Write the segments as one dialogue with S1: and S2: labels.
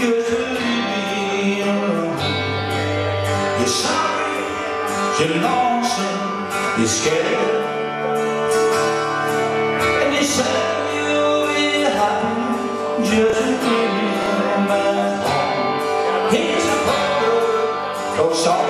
S1: good be around. You're sorry, you're lost, you're scared. And they say you'll be just to be around. Here's a photo, go sorry.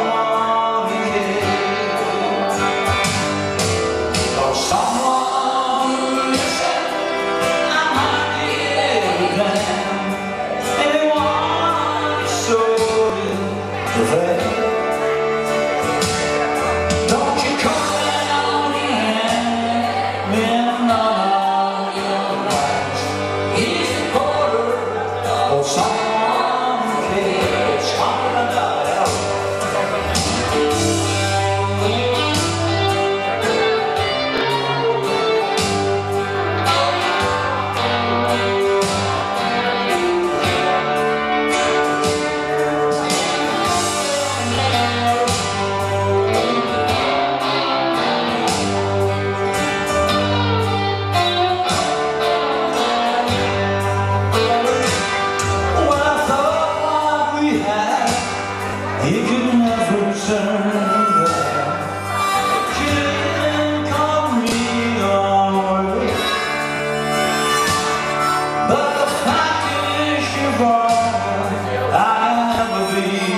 S1: see.